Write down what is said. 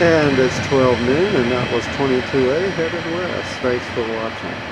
And it's 12 noon and that was 22A headed west. Thanks for watching.